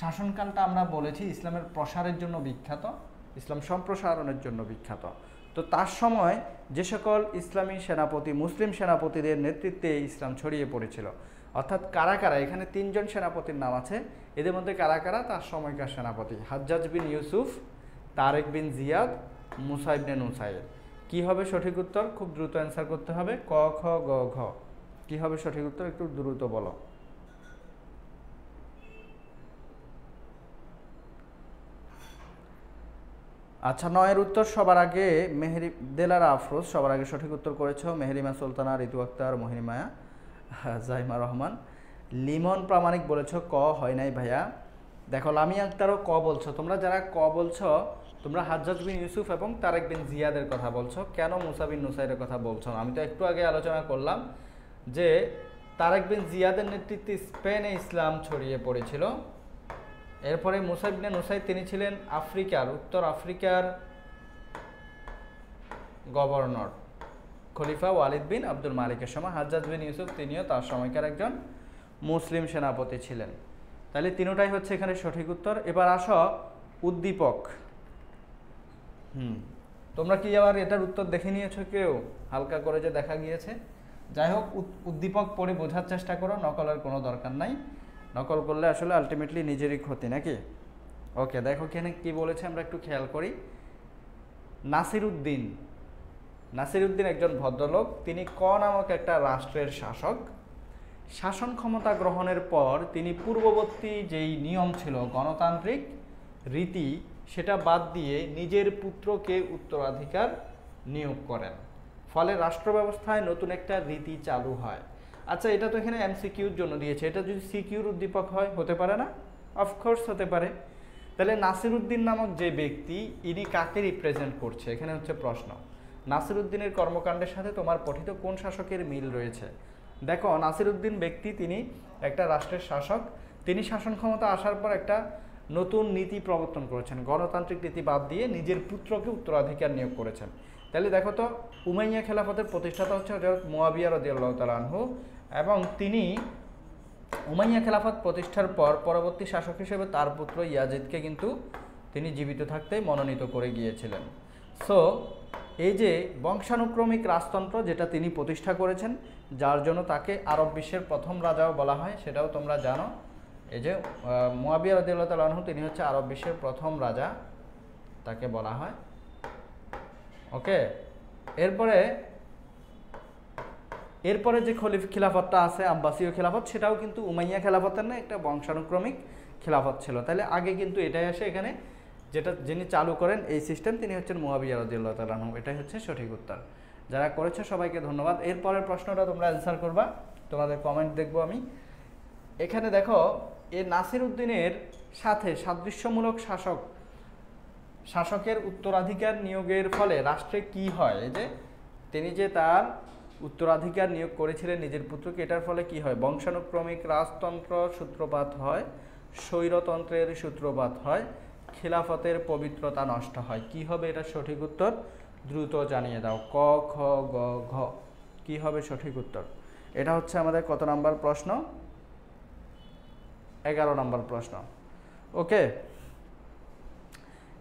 Speaker 1: শাসনকালটা আমরা বলেছি ইসলামের প্রসারের জন্য বিখ্যাত, ইসলাম সম্প্রসারণের জন্য বিখ্যাত। তো তার সময় যে সকল ইসলামী সেনাপতি, মুসলিম সেনাপতিদের নেতৃত্বে ইসলাম ছড়িয়ে পড়েছিল। অর্থাৎ কারা কারা? এখানে তিনজন সেনাপতির নাম আছে। এদের মধ্যে কারা কারা? তার সময়কার সেনাপতি হাজ্জাজ বিন ইউসুফ, তারেক বিন জিয়াদ মুসাইবনে নুসাইদ কি হবে সঠিক উত্তর? খুব দ্রুত অ্যান্সার করতে হবে। ক, খ, গ, ঘ। কী হবে সঠিক উত্তর? একটু দ্রুত বলো। আচ্ছা নয়ের উত্তর সবার আগে মেহেরি দেলারা আফরোজ। সবার আগে সঠিক উত্তর করেছ মেহেরিমা সুলতানা, ঋতু আক্তার, মহিমায়া, জাইমা রহমান। লিমন প্রামাণিক বলেছ, ক হয় নাই ভাইয়া। দেখো, লামি আক্তারও ক বলছো। তোমরা যারা ক বলছো, তোমরা হাজ্জাজ বিন ইউসুফ এবং তারেক বিন জিয়াদের কথা বলছো। কেন মুসাবিন নুসাইরের কথা বলছো আমি তো একটু আগে আলোচনা করলাম যে তারেক বিন জিয়াদের নেতৃত্বে স্পেনে ইসলাম ছড়িয়ে পড়েছিল। এরপরে মুসাইবনে নুসাইদ তিনি ছিলেন আফ্রিকার, উত্তর আফ্রিকার গভর্নর। খলিফা ওয়ালিদ বিন আব্দুল মালিকের সময় হাজ্জাজ বিন ইউসুফ তিনিও তার সময়কার একজন মুসলিম সেনাপতি ছিলেন। তাহলে তিনোটাই হচ্ছে এখানে সঠিক উত্তর। এবার আসো উদ্দীপক। হুম, তোমরা কি আবার এটার উত্তর দেখে নিয়েছো কেউ? হালকা করে যে দেখা গিয়েছে। যাই হোক, উদ- উদ্দীপক পড়ে বোঝার চেষ্টা করো নকলের কোনো দরকার নাই। নকল করলে আসলে আলটিমেটলি নিজেরই ক্ষতি, নাকি? ওকে দেখো এখানে কি বলেছে, আমরা একটু খেয়াল করি। নাসিরুদ্দিন নাসিরুদ্দিন একজন ভদ্রলোক, তিনি ক নামক একটা রাষ্ট্রের শাসক। শাসন ক্ষমতা গ্রহণের পর তিনি পূর্ববর্তী যেই নিয়ম ছিল, গণতান্ত্রিক রীতি, সেটা বাদ দিয়ে নিজের পুত্রকে উত্তরাধিকার নিয়োগ করেন। ফলে রাষ্ট্র ব্যবস্থায় নতুন একটা রীতি চালু হয়। আচ্ছা এটা তো এখানে এমসিকিউর জন্য দিয়েছে। এটা যদি সিকিউর উদ্দীপক হয়, হতে পারে না? অফকোর্স হতে পারে। তাহলে নাসিরুদ্দিন নামক যে ব্যক্তি, ইনি কাকে রিপ্রেজেন্ট করছে? এখানে হচ্ছে প্রশ্ন। নাসিরুদ্দিনের কর্মকাণ্ডের সাথে তোমার পঠিত কোন শাসকের মিল রয়েছে? দেখো, নাসিরুদ্দিন ব্যক্তি, তিনি একটা রাষ্ট্রের শাসক। তিনি শাসন ক্ষমতা আসার পর একটা নতুন নীতি প্রবর্তন করেছেন। গণতান্ত্রিক নীতি বাদ দিয়ে নিজের পুত্রকে উত্তরাধিকার নিয়োগ করেছেন। তাহলে দেখো তো, উমাইয়া খেলাফতের প্রতিষ্ঠাতা হচ্ছে মোয়াবিয়া রদিয়াল্লাহ তালানহু এবং তিনি উমাইয়া খেলাফত প্রতিষ্ঠার পর পরবর্তী শাসক হিসেবে তার পুত্র ইয়াজিদকে কিন্তু তিনি জীবিত থাকতেই মনোনীত করে গিয়েছিলেন। সো এই যে বংশানুক্রমিক রাজতন্ত্র যেটা তিনি প্রতিষ্ঠা করেছেন, যার জন্য তাকে আরব বিশ্বের প্রথম রাজাও বলা হয়, সেটাও তোমরা জানো। এই যে মোয়াবিয়া রদিয়াল্লাহ তালাহু তিনি হচ্ছে আরব বিশ্বের প্রথম রাজা, তাকে বলা হয়। ওকে এরপরে এরপরে যে খলিফ খিলাফতটা আছে, আব্বাসীয় খিলাফত, সেটাও কিন্তু উমাইয়া খেলাফতের না, একটা বংশানুক্রমিক খিলাফত ছিল। তাহলে আগে কিন্তু এটাই আসে এখানে, যেটা যিনি চালু করেন এই সিস্টেম তিনি হচ্ছেন মুয়াবিয়া রদিল্লাহ তালাহম এটাই হচ্ছে সঠিক উত্তর। যারা করেছে, সবাইকে ধন্যবাদ। এরপরের প্রশ্নটা তোমরা অ্যান্সার করবা। তোমাদের কমেন্ট দেখব আমি। এখানে দেখো, এ নাসির উদ্দিনের সাথে সাদৃশ্যমূলক শাসক, শাসকের উত্তরাধিকার নিয়োগের ফলে রাষ্ট্রে কি হয়? এই যে, তিনি যে তার উত্তরাধিকার নিয়োগ করেছিলেন নিজের পুত্রকে। এটার ফলে কি হয়? বংশানুক্রমিক রাজতন্ত্র সূত্রপাত হয়, স্বৈরতন্ত্রের সূত্রপাত হয়, খিলাফতের পবিত্রতা নষ্ট হয়। কি হবে এটা সঠিক উত্তর? দ্রুত জানিয়ে দাও। ক, খ, গ, ঘ। কি হবে সঠিক উত্তর? এটা হচ্ছে আমাদের কত নাম্বার প্রশ্ন? এগারো নম্বর প্রশ্ন। ওকে?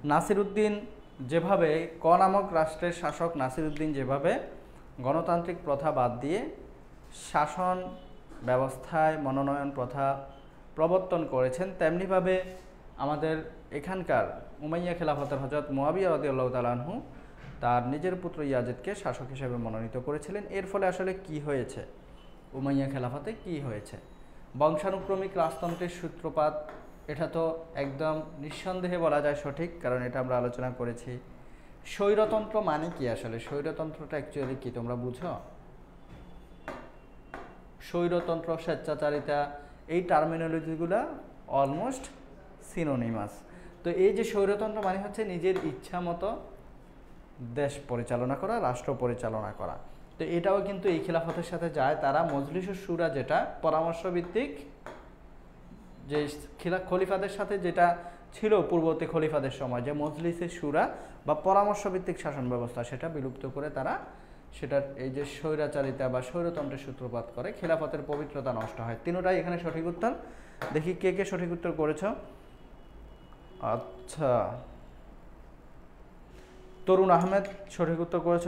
Speaker 1: নাসিরুদ্দিন যেভাবে, ক নামক রাষ্ট্রের শাসক নাসিরুদ্দিন যেভাবে গণতান্ত্রিক প্রথা বাদ দিয়ে শাসন ব্যবস্থায় মনোনয়ন প্রথা প্রবর্তন করেছেন, তেমনিভাবে আমাদের এখানকার উমাইয়া খেলাফতের হজরত মোয়াবিয়া রদিউল্লাহ তালাহু তার নিজের পুত্র ইয়াজিদকে শাসক হিসেবে মনোনীত করেছিলেন। এর ফলে আসলে কি হয়েছে? উমাইয়া খেলাফতে কি হয়েছে? বংশানুক্রমিক রাজতন্ত্রের সূত্রপাত, এটা তো একদম নিঃসন্দেহে বলা যায় সঠিক, কারণ এটা আমরা আলোচনা করেছি স্বৈরতন্ত্র মানে কি আসলে? স্বৈরতন্ত্রটা অ্যাকচুয়ালি কি, তোমরা বুঝো? স্বৈরতন্ত্র, স্বেচ্ছাচারিতা, এই টার্মিনোলজিগুলো অলমোস্ট সিনোনিমাস তো এই যে স্বৈরতন্ত্র মানে হচ্ছে নিজের ইচ্ছা মতো দেশ পরিচালনা করা, রাষ্ট্র পরিচালনা করা। তো এটাও কিন্তু এই খিলাফতের সাথে যায়। তারা মজলিস সুরা যেটা পরামর্শ ভিত্তিক যে খিলা, খলিফাদের সাথে যেটা ছিল পূর্ববর্তী খলিফাদের সময়, যে মজলিসের সুরা বা পরামর্শ ভিত্তিক শাসন ব্যবস্থা, সেটা বিলুপ্ত করে তারা সেটার এই যে স্বৈরাচারিতা বা স্বৈরতন্ত্রের সূত্রপাত করে খেলাফতের পবিত্রতা নষ্ট হয়। তিনটাই এখানে সঠিক উত্তর। দেখি কে কে সঠিক উত্তর করেছ। আচ্ছা। তরুণ আহমেদ সঠিক উত্তর করেছ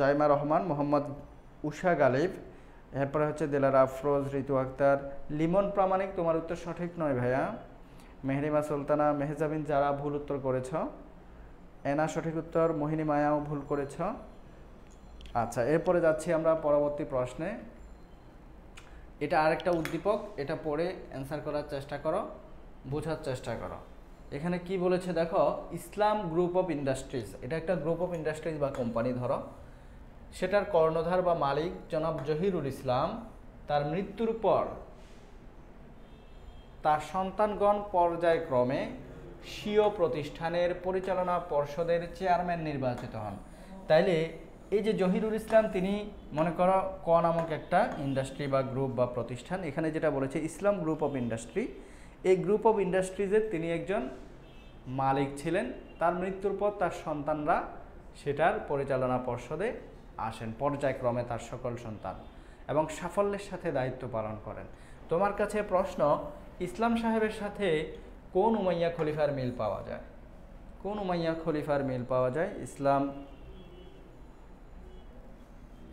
Speaker 1: জাইমা রহমান, মোহাম্মদ উষা গালিব, এরপরে হচ্ছে দেলার আফরোজ ঋতু আক্তার। লিমন প্রামাণিক, তোমার উত্তর সঠিক নয় ভাইয়া। মেহরিমা সুলতানা, মেহজাবিন যারা ভুল উত্তর করেছ, এনা সঠিক উত্তর, মোহিনী মায়াও ভুল করেছ। আচ্ছা এরপরে যাচ্ছি আমরা পরবর্তী প্রশ্নে। এটা আরেকটা উদ্দীপক, এটা পড়ে অ্যান্সার করার চেষ্টা করো, বোঝার চেষ্টা করো। এখানে কি বলেছে দেখো, ইসলাম গ্রুপ অফ ইন্ডাস্ট্রিজ এটা একটা গ্রুপ অফ ইন্ডাস্ট্রিজ বা কোম্পানি ধরো। সেটার কর্ণধার বা মালিক জনাব জহিরুল ইসলাম, তার মৃত্যুর পর তার সন্তানগণ পর্যায়ক্রমে স্বীয় প্রতিষ্ঠানের পরিচালনা পর্ষদের চেয়ারম্যান নির্বাচিত হন। তাইলে এই যে জহিরুল ইসলাম, তিনি মনে করো ক নামক একটা ইন্ডাস্ট্রি বা গ্রুপ বা প্রতিষ্ঠান, এখানে যেটা বলেছে ইসলাম গ্রুপ অফ ইন্ডাস্ট্রি। এই গ্রুপ অফ ইন্ডাস্ট্রিজের তিনি একজন মালিক ছিলেন। তার মৃত্যুর পর তার সন্তানরা সেটার পরিচালনা পর্ষদে আসেন, পর্যায়ক্রমে তার সকল সন্তান এবং সাফল্যের সাথে দায়িত্ব পালন করেন। তোমার কাছে প্রশ্ন ইসলাম সাহেবের সাথে কোন উমাইয়া খলিফার মিল পাওয়া যায়? কোন উমাইয়া খলিফার মিল পাওয়া যায়? ইসলাম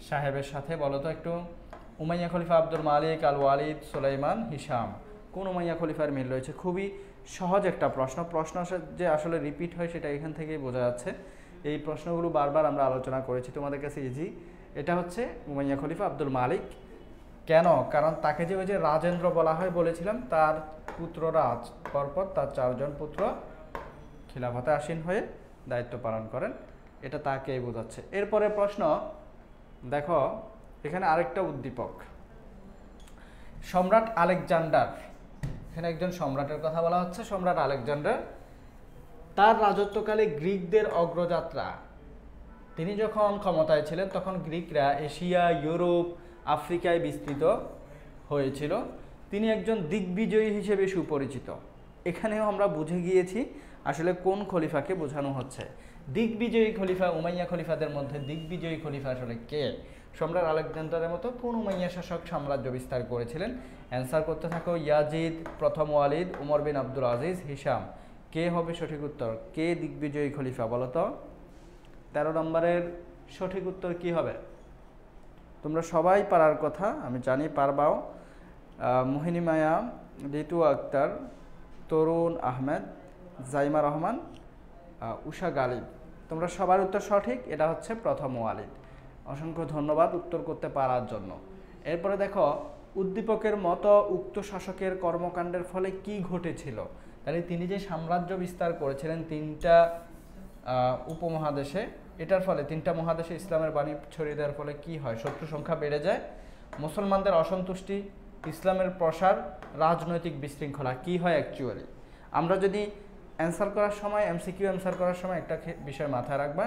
Speaker 1: সাহেবের সাথে বলো তো একটু। উমাইয়া খলিফা আব্দুল মালিক আল ওয়ালিদ সুলাইমান হিসাম, কোন উমাইয়া খলিফার মিল রয়েছে? খুবই সহজ একটা প্রশ্ন। প্রশ্ন যে আসলে রিপিট হয় সেটা এখান থেকেই বোঝা যাচ্ছে। এই প্রশ্নগুলো বারবার আমরা আলোচনা করেছি তোমাদের কাছে ইজি এটা হচ্ছে উমাইয়া খলিফা আব্দুল মালিক কেন? কারণ তাকে যে ওই যে রাজেন্দ্র বলা হয় বলেছিলাম, তার পুত্র রাজ। পরপর তার চারজন পুত্র খিলাফতে আসীন হয়ে দায়িত্ব পালন করেন। এটা তাকেই বোঝাচ্ছে। এরপরে প্রশ্ন, দেখো, এখানে আরেকটা উদ্দীপক। সম্রাট আলেকজান্ডার, এখানে একজন সম্রাটের কথা বলা হচ্ছে, সম্রাট আলেকজান্ডার। তার রাজত্বকালে গ্রিকদের অগ্রযাত্রা। তিনি যখন ক্ষমতায় ছিলেন, তখন গ্রিকরা এশিয়া, ইউরোপ আফ্রিকায় বিস্তৃত হয়েছিল। তিনি একজন দিগ্বিজয়ী হিসেবে সুপরিচিত। এখানেও আমরা বুঝে গিয়েছি আসলে কোন খলিফাকে বোঝানো হচ্ছে। দিগ্বিজয়ী খলিফা, উমাইয়া খলিফাদের মধ্যে দিগ্বিজয়ী খলিফা আসলে কে? সম্রাট আলেকজান্ডারের মতো কোন উমাইয়া শাসক সাম্রাজ্য বিস্তার করেছিলেন? অ্যান্সার করতে থাকো, ইয়াজিদ, প্রথম ওয়ালিদ, উমর বিন আব্দুল আজিজ হিসাম কে হবে সঠিক উত্তর? কে দিগ্বিজয়ী খলিফা বলো তো তেরো নম্বরের সঠিক উত্তর কি হবে? তোমরা সবাই পারার কথা, আমি জানি পারবাও। মোহিনী মায়া ঋতু আক্তার, তরুণ আহমেদ, জাইমা রহমান উষা গালিব। তোমরা সবার উত্তর সঠিক, এটা হচ্ছে প্রথম ওয়ালিদ। অসংখ্য ধন্যবাদ উত্তর করতে পারার জন্য। এরপরে দেখো, উদ্দীপকের মতো উক্ত শাসকের কর্মকাণ্ডের ফলে কি ঘটেছিল? তাহলে তিনি যে সাম্রাজ্য বিস্তার করেছিলেন তিনটা উপমহাদেশে এটার ফলে তিনটা মহাদেশে ইসলামের বাণী ছড়িয়ে দেওয়ার ফলে কি হয়? শত্রু সংখ্যা বেড়ে যায়, মুসলমানদের অসন্তুষ্টি, ইসলামের প্রসার, রাজনৈতিক বিশৃঙ্খলা, কি হয় অ্যাকচুয়ালি আমরা যদি অ্যান্সার করার সময় এমসিকিউ অ্যান্সার করার সময় একটা বিষয় মাথায় রাখবা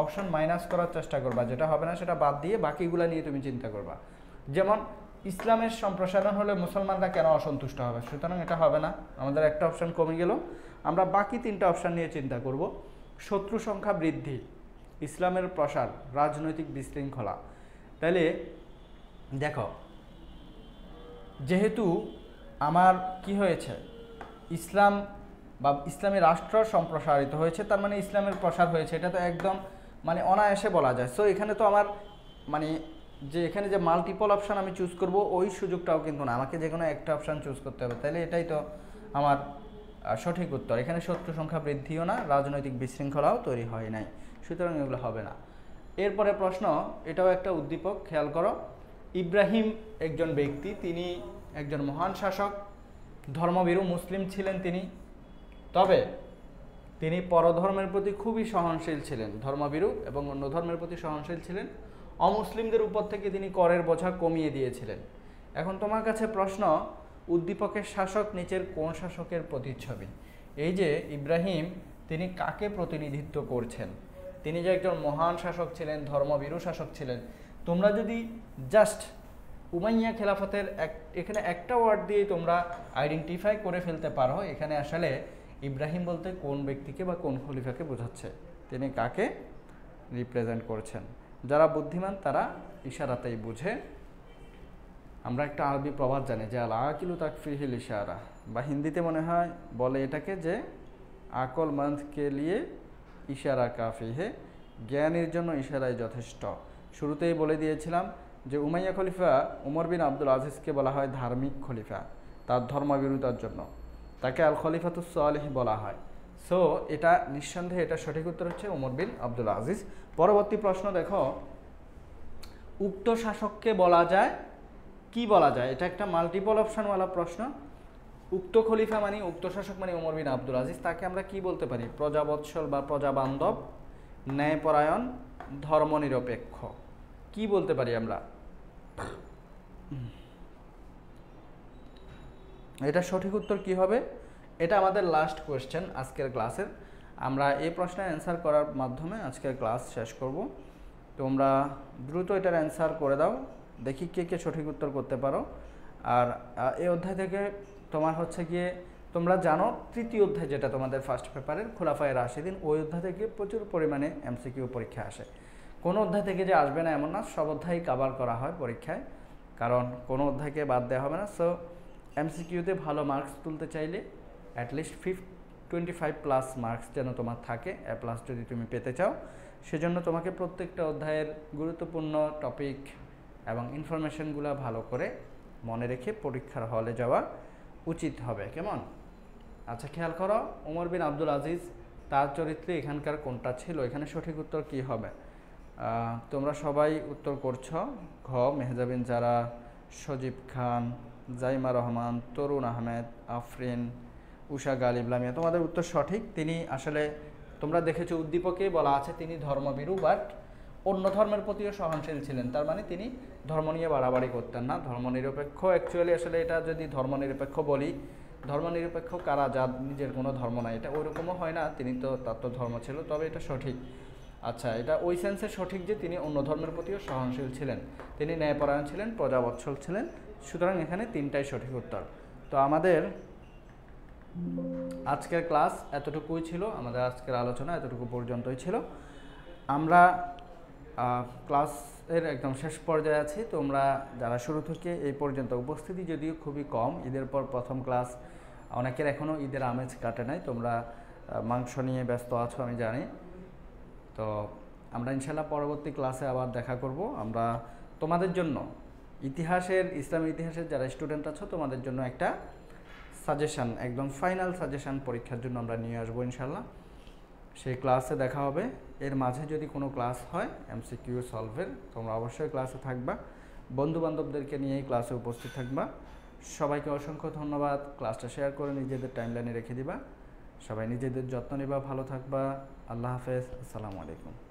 Speaker 1: অপশন মাইনাস করার চেষ্টা করবা, যেটা হবে না সেটা বাদ দিয়ে বাকিগুলো নিয়ে তুমি চিন্তা করবা। যেমন, ইসলামের সম্প্রসারণ হলে মুসলমানরা কেন অসন্তুষ্ট হবে? সুতরাং এটা হবে না, আমাদের একটা অপশন কমে গেল। আমরা বাকি তিনটা অপশন নিয়ে চিন্তা করব। শত্রু সংখ্যা বৃদ্ধি ইসলামের প্রসার, রাজনৈতিক বিশৃঙ্খলা। তাহলে দেখো, যেহেতু আমার কি হয়েছে, ইসলাম বা ইসলামী রাষ্ট্র সম্প্রসারিত হয়েছে, তার মানে ইসলামের প্রসার হয়েছে, এটা তো একদম মানে অনায়াসে বলা যায়। সো এখানে তো আমার মানে যে এখানে যে মাল্টিপল অপশান আমি চুজ করব, ওই সুযোগটাও কিন্তু না। আমাকে যে কোনো একটা অপশান চুজ করতে হবে। তাহলে এটাই তো আমার সঠিক উত্তর। এখানে শত্রু সংখ্যা বৃদ্ধিও না, রাজনৈতিক বিশৃঙ্খলাও তৈরি হয় নাই। সুতরাং এগুলো হবে না। এরপরে প্রশ্ন, এটাও একটা উদ্দীপক, খেয়াল করো। ইব্রাহিম একজন ব্যক্তি, তিনি একজন মহান শাসক, ধর্মভীরু, মুসলিম ছিলেন তিনি। তবে তিনি পরধর্মের প্রতি খুবই সহনশীল ছিলেন, ধর্মভীরু এবং অন্য ধর্মের প্রতি সহনশীল ছিলেন। অমুসলিমদের উপর থেকে তিনি করের বোঝা কমিয়ে দিয়েছিলেন। এখন তোমার কাছে প্রশ্ন, উদ্দীপকের শাসক নিচের কোন শাসকের প্রতিচ্ছবি? এই যে, ইব্রাহিম, তিনি কাকে প্রতিনিধিত্ব করছেন? তিনি যে একজন মহান শাসক ছিলেন, ধর্মভীরু শাসক ছিলেন, তোমরা যদি জাস্ট উমাইয়া খেলাফতের এক, এখানে একটা ওয়ার্ড দিয়ে তোমরা আইডেন্টিফাই করে ফেলতে পারো, এখানে আসলে ইব্রাহিম বলতে কোন ব্যক্তিকে বা কোন খলিফাকে বোঝাচ্ছে, তিনি কাকে রিপ্রেজেন্ট করছেন। যারা বুদ্ধিমান, তারা ইশারাতেই বুঝে। আমরা একটা আরবি প্রবাদ জানি যে, আল আকিলু তাকফিহিল ইশারা। বা হিন্দিতে মনে হয়, বলে এটাকে যে, আকল মন্থকে লিয়ে ইশারা কাফি হে জ্ঞানের জন্য ইশারাই যথেষ্ট। শুরুতেই বলে দিয়েছিলাম যে উমাইয়া খলিফা উমর বিন আব্দুল আজিজকে বলা হয় ধার্মিক খলিফা, তার ধর্মবিরোধার জন্য। তাকে আল খলিফাতুস সালেহ বলা হয়। সো এটা নিঃসন্দেহে এটা সঠিক উত্তর হচ্ছে উমর বিন আব্দুল আজিজ। পরবর্তী প্রশ্ন দেখো, উক্ত শাসককে বলা যায়, কি বলা যায়? এটা একটা মাল্টিপল অপশনওয়ালা প্রশ্ন। উক্ত খলিফা মানে উক্ত শাসক মানে উমর বিন আব্দুল আজিজ। তাকে আমরা কি বলতে পারি? প্রজাবৎসল বা প্রজাবান্ধব, ন্যায়পরায়ণ, ধর্মনিরপেক্ষ। কি বলতে পারি আমরা? এটা সঠিক উত্তর কি হবে? এটা আমাদের লাস্ট কোয়েশ্চেন আজকের ক্লাসের আমরা এই প্রশ্নের অ্যান্সার করার মাধ্যমে আজকের ক্লাস শেষ করব। তোমরা দ্রুত এটার অ্যান্সার করে দাও। দেখি কে কে সঠিক উত্তর করতে পারো। আর এই অধ্যায় থেকে তোমার হচ্ছে গিয়ে, তোমরা জানো তৃতীয় অধ্যায় যেটা তোমাদের ফার্স্ট পেপারের খোলাফায় রাশিদিন, ওই অধ্যায় থেকে প্রচুর পরিমাণে এমসিকিউ পরীক্ষা আসে। কোনো অধ্যায় থেকে যে আসবে না এমন না, সব অধ্যায় কাভার করা হয় পরীক্ষায়। কারণ কোনো অধ্যায়কে বাদ দেওয়া হবে না। সো এমসিকিউতে ভালো মার্কস তুলতে চাইলে অ্যাটলিস্ট ফিফ টোয়েন্টি ফাইভ প্লাস মার্কস যেন তোমার থাকে এ প্লাস যদি তুমি পেতে চাও। সেজন্য তোমাকে প্রত্যেকটা অধ্যায়ের গুরুত্বপূর্ণ টপিক এবং ইনফরমেশনগুলো ভালো করে মনে রেখে পরীক্ষার হলে যাওয়া। উচিত হবে, কেমন? আচ্ছা খেয়াল করো, ওমর বিন আব্দুল আজিজ, তার চরিত্রে এখানকার কোনটা ছিল? এখানে সঠিক উত্তর কি হবে? তোমরা সবাই উত্তর করছ, ঘ মেহজাবিন যারা সজীব খান, জাইমা রহমান, তরুণ আহমেদ, আফরিন, উষা গালিব লামিয়া তোমাদের উত্তর সঠিক। তিনি আসলে, তোমরা দেখেছ উদ্দীপকেই বলা আছে তিনি ধর্মভীরু বাট অন্য ধর্মের প্রতিও সহনশীল ছিলেন। তার মানে তিনি ধর্ম নিয়ে বাড়াবাড়ি করতেন না। ধর্মনিরপেক্ষ অ্যাকচুয়ালি আসলে এটা যদি ধর্মনিরপেক্ষ বলি ধর্মনিরপেক্ষ কারা যার নিজের কোনো ধর্ম নাই এটা ওইরকমও হয় না তিনি তো তার তো ধর্ম ছিল তবে এটা সঠিক। আচ্ছা এটা ওই সেন্সে সঠিক যে তিনি অন্য ধর্মের প্রতিও সহনশীল ছিলেন। তিনি ন্যায়পরায়ণ ছিলেন প্রজাবৎসল ছিলেন সুতরাং এখানে তিনটাই সঠিক উত্তর। তো আমাদের আজকের ক্লাস এতটুকুই ছিল আমাদের আজকের আলোচনা এতটুকু পর্যন্তই ছিল। আমরা আহ, ক্লাসের একদম শেষ পর্যায়ে আছি। তোমরা যারা শুরু থেকে এই পর্যন্ত উপস্থিতি যদিও খুবই কম, ঈদের পর প্রথম ক্লাস অনেকের এখনও ঈদের আমেজ কাটে নাই। তোমরা মাংস নিয়ে ব্যস্ত আছো আমি জানি। তো আমরা ইনশাল্লাহ পরবর্তী ক্লাসে আবার দেখা করব। আমরা তোমাদের জন্য ইতিহাসের, ইসলামী ইতিহাসের যারা স্টুডেন্ট আছো, তোমাদের জন্য একটা সাজেশান একদম ফাইনাল সাজেশান পরীক্ষার জন্য আমরা নিয়ে আসব ইনশাল্লাহ সেই ক্লাসে দেখা হবে। এর মাঝে যদি কোনো ক্লাস হয় এমসিকিউ সলভের তোমরা অবশ্যই ক্লাসে থাকবা। বন্ধু বান্ধবদেরকে নিয়েই ক্লাসে উপস্থিত থাকবা। সবাইকে অসংখ্য ধন্যবাদ। ক্লাসটা শেয়ার করে নিজেদের টাইমলাইনে রেখে দিবা। সবাই নিজেদের যত্ন নেবা, ভালো থাকবা। আল্লাহ হাফেজ। আসসালামু আলাইকুম।